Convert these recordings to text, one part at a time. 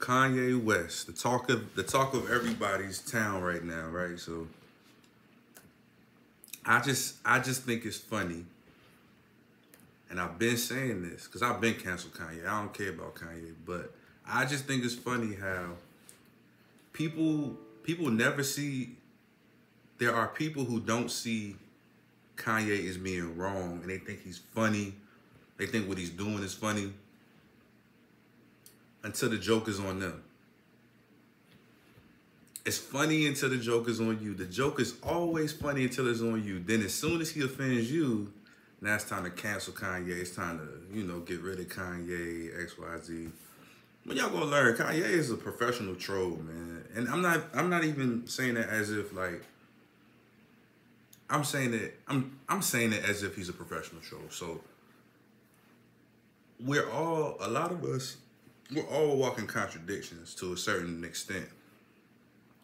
Kanye West, the talk of the talk of everybody's town right now, right? So I just I just think it's funny. And I've been saying this because I've been canceled Kanye. I don't care about Kanye, but I just think it's funny how people people never see there are people who don't see Kanye as being wrong and they think he's funny. They think what he's doing is funny until the joke is on them. It's funny until the joke is on you. The joke is always funny until it's on you. Then as soon as he offends you, now it's time to cancel Kanye. It's time to, you know, get rid of Kanye, XYZ. When y'all gonna learn, Kanye is a professional troll, man. And I'm not I'm not even saying that as if like I'm saying that I'm I'm saying it as if he's a professional troll. So we're all a lot of us we're all walking contradictions to a certain extent.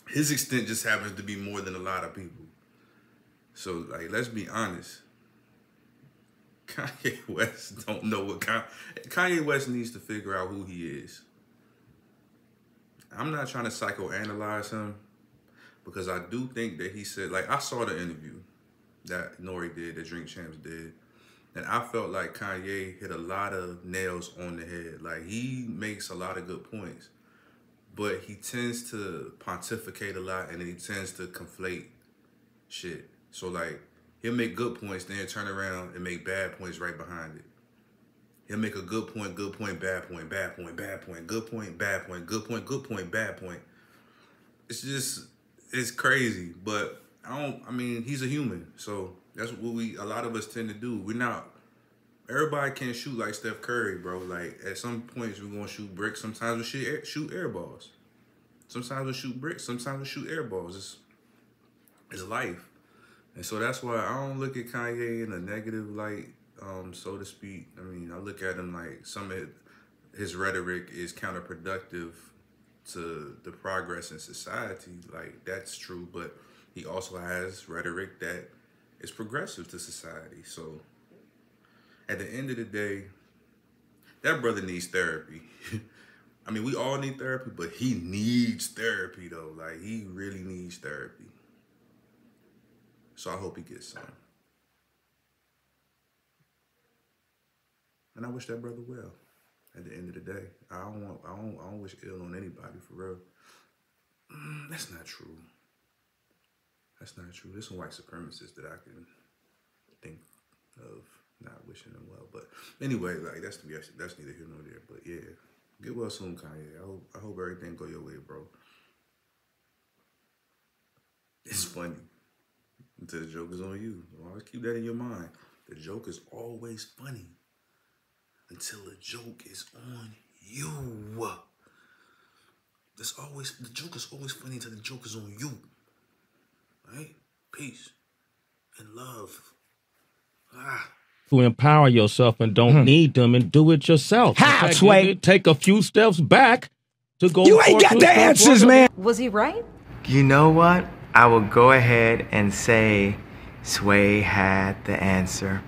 His extent just happens to be more than a lot of people. So, like, let's be honest. Kanye West don't know what Kanye West needs to figure out who he is. I'm not trying to psychoanalyze him because I do think that he said, like, I saw the interview that Nore did, that Drink Champs did and I felt like Kanye hit a lot of nails on the head. Like he makes a lot of good points, but he tends to pontificate a lot and he tends to conflate shit. So like he'll make good points, then turn around and make bad points right behind it. He'll make a good point, good point, bad point, bad point, bad point, good point, bad point, good point, good point, bad point. It's just it's crazy, but I don't. I mean, he's a human, so that's what we a lot of us tend to do. We're not everybody can't shoot like Steph Curry, bro. Like at some points we're gonna shoot bricks. Sometimes we shoot air, shoot air balls. Sometimes we shoot bricks. Sometimes we shoot air balls. It's it's life, and so that's why I don't look at Kanye in a negative light, um, so to speak. I mean, I look at him like some of his rhetoric is counterproductive to the progress in society. Like that's true, but he also has rhetoric that is progressive to society. So at the end of the day, that brother needs therapy. I mean, we all need therapy, but he needs therapy though. Like he really needs therapy. So I hope he gets some. And I wish that brother well. At the end of the day, I don't want, I don't, I don't wish ill on anybody for real. Mm, that's not true. That's not true. There's some white supremacists that I can think of not wishing them well. But anyway, like that's to be that's neither here nor there. But yeah, get well soon, Kanye. I hope I hope everything go your way, bro. It's funny until the joke is on you. Always keep that in your mind. The joke is always funny until the joke is on you. It's always the joke is always funny until the joke is on you. Right? Peace and love. Ah. To empower yourself and don't hmm. need them and do it yourself. How, Sway? Take a few steps back to go. You ain't got the answers, man. Was he right? You know what? I will go ahead and say Sway had the answer.